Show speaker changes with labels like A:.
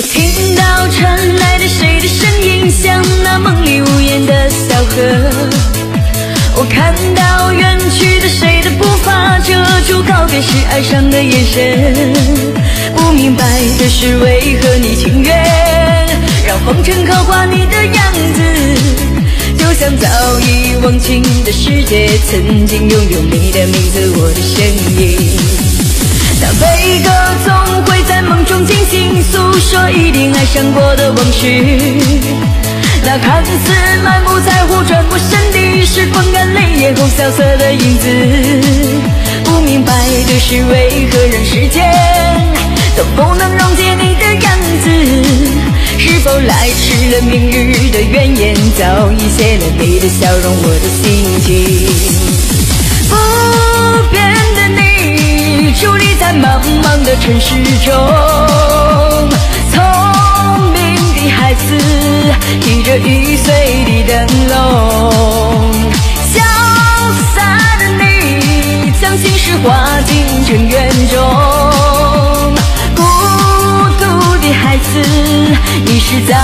A: 我听到传来的谁的声音，像那梦里无言的小河。我看到远去的谁的步伐，遮住告别时哀伤的眼神。不明白的是，为何你情愿让红尘刻画你的样子，就像早已忘情的世界，曾经拥有你的名字，我的身影。一定爱上过的往事。那看似满不在乎、转不身的，是风干泪眼后萧瑟的影子。不明白的是，为何人世间都不能溶解你的样子？是否来迟了，明日的怨言早已写了你的笑容，我的心情。不变的你，伫立在茫茫的城市中，的孩子提着易碎的灯笼，潇洒的你将心事化进尘缘中，孤独的孩子，你是早